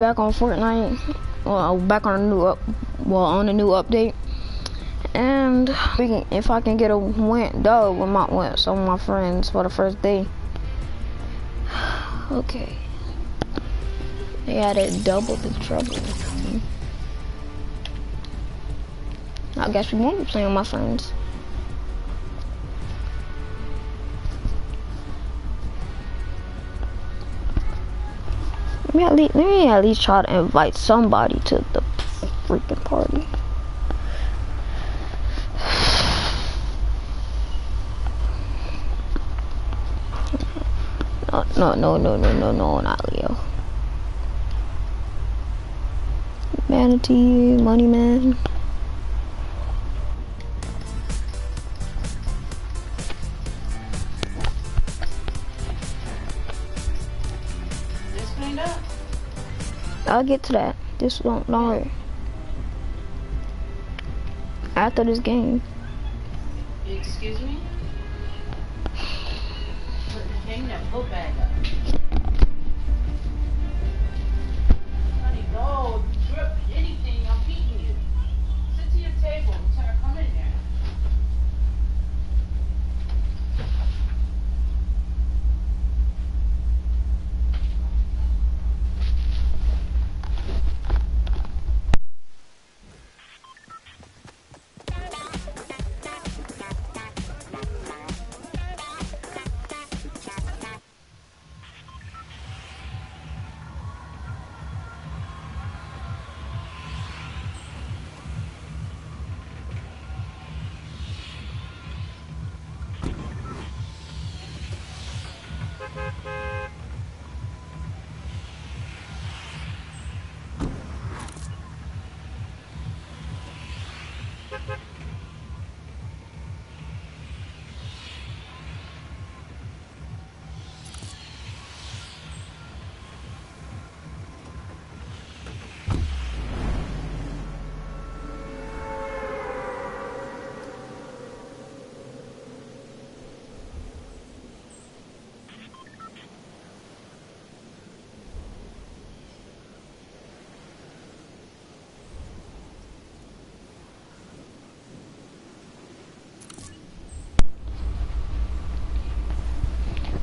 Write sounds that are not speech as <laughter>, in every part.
back on Fortnite. Well, back on a new up, well, on a new update. And if I can get a win, dub with my with some of my friends for the first day. <sighs> okay. They added double the trouble. I guess we won't be playing with my friends. Me, at least, let me at least try to invite somebody to the freaking party. <sighs> No, no, no, no, no, no, no, not Leo. Manatee, Money Man. I'll get to that. This don't, worry. After this game. Excuse me? Hang that book bag up. Honey,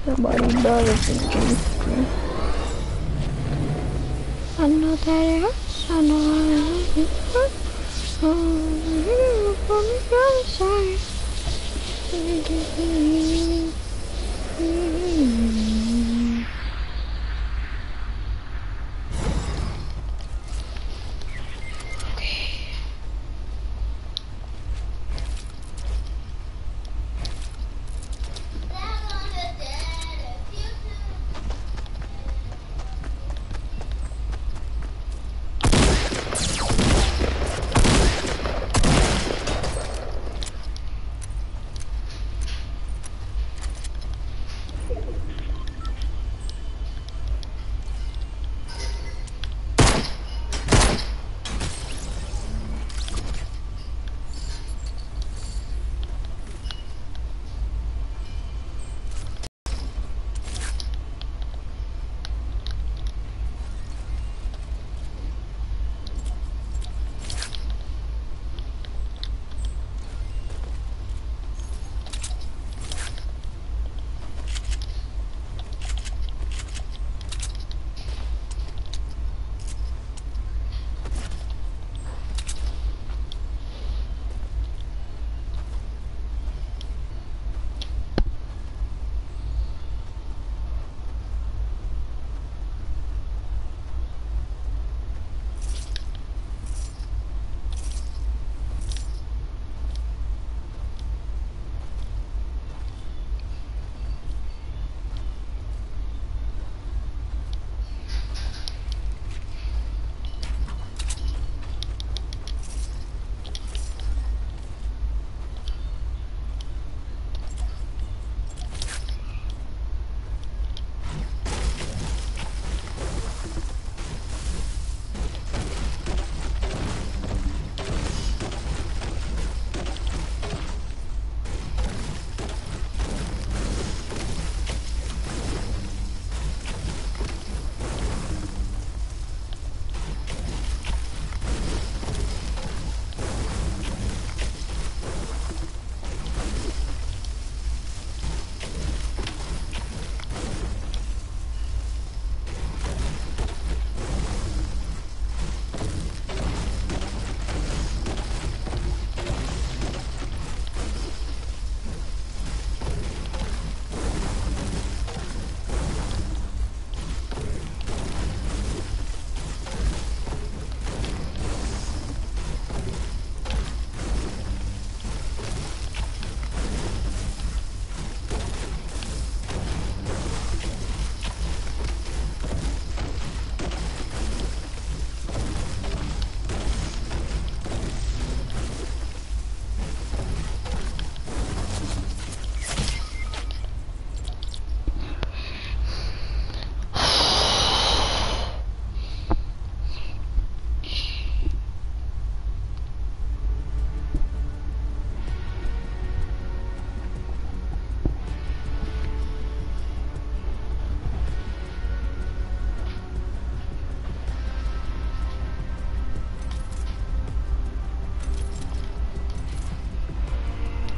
Nobody bothers. I know that it hurts. I know I hurts. Oh, for me, I'm sorry. Mm-hmm.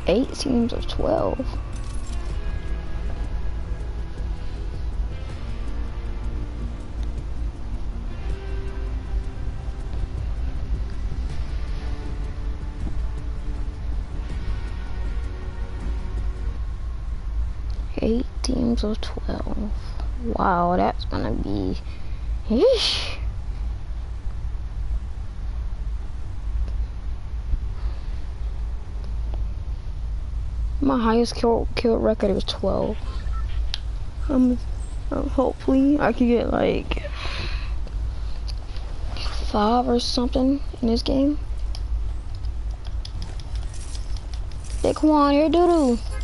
Eight teams of 12. Eight teams of 12. Wow, that's gonna be. Yeesh. My highest kill kill record is 12. Um, um, hopefully I could get like five or something in this game. Hey, come on here, doodoo. So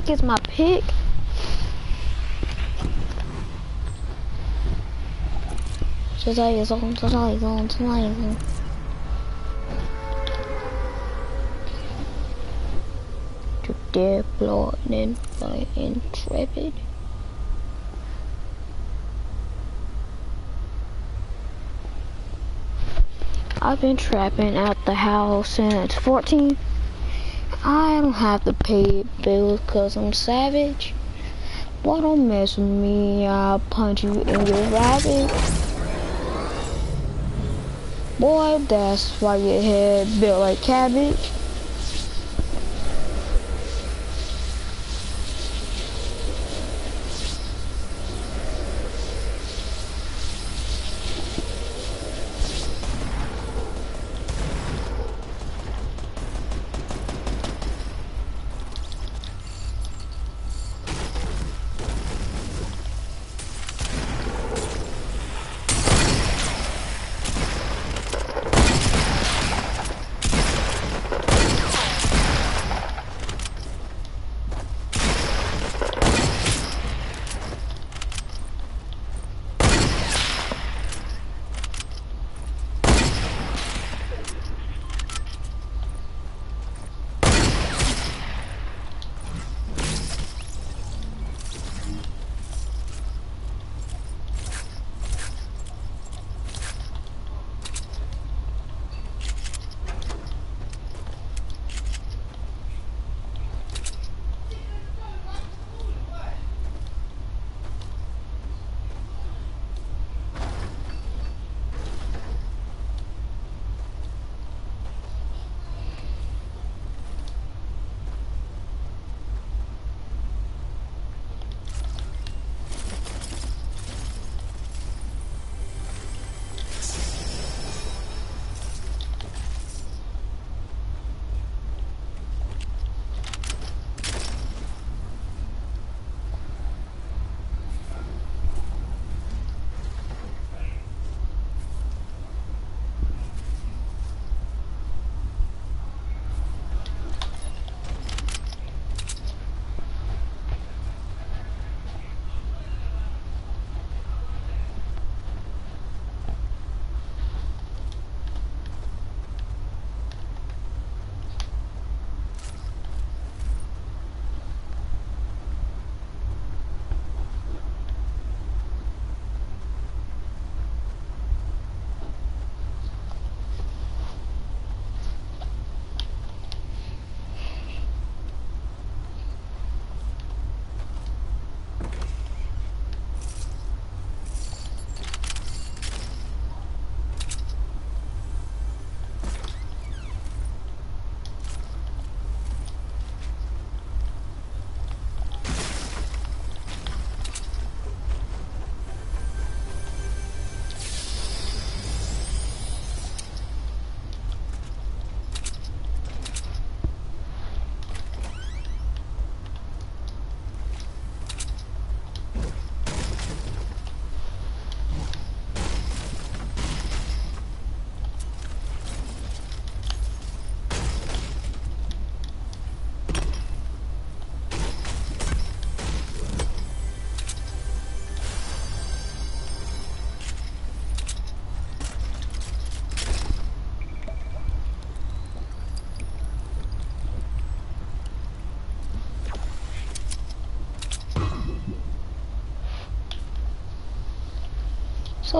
heck is my pick? Like it's on, like it's on, like it's on. To deploy then by Intrepid. I've been trapping at the house since 14. I don't have to pay bills cause I'm savage. Boy, don't mess with me, I'll punch you in your rabbit. Boy, that's why your head built like cabbage.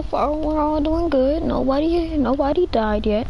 So far, we're all doing good. Nobody, nobody died yet.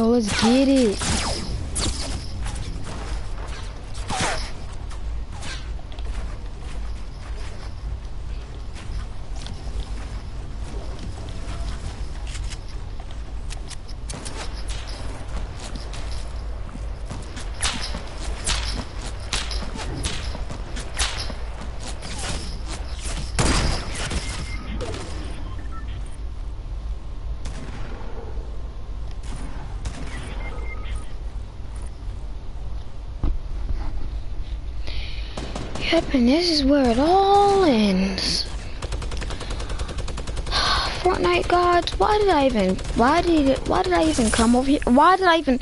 Yo, let's get it. Yep, this is where it all ends. <sighs> Fortnite gods, why did I even, why did, why did I even come over here? Why did I even,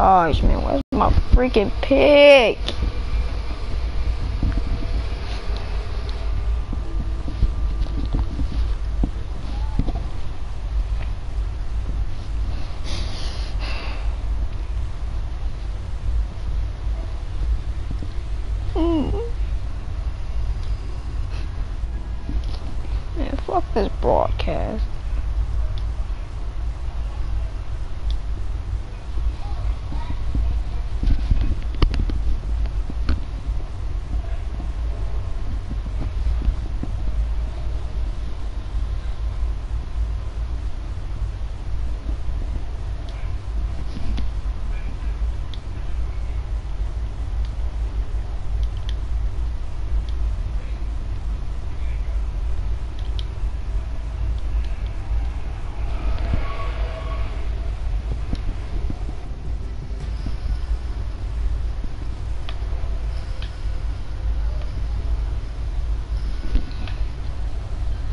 gosh, man, where's my freaking pick?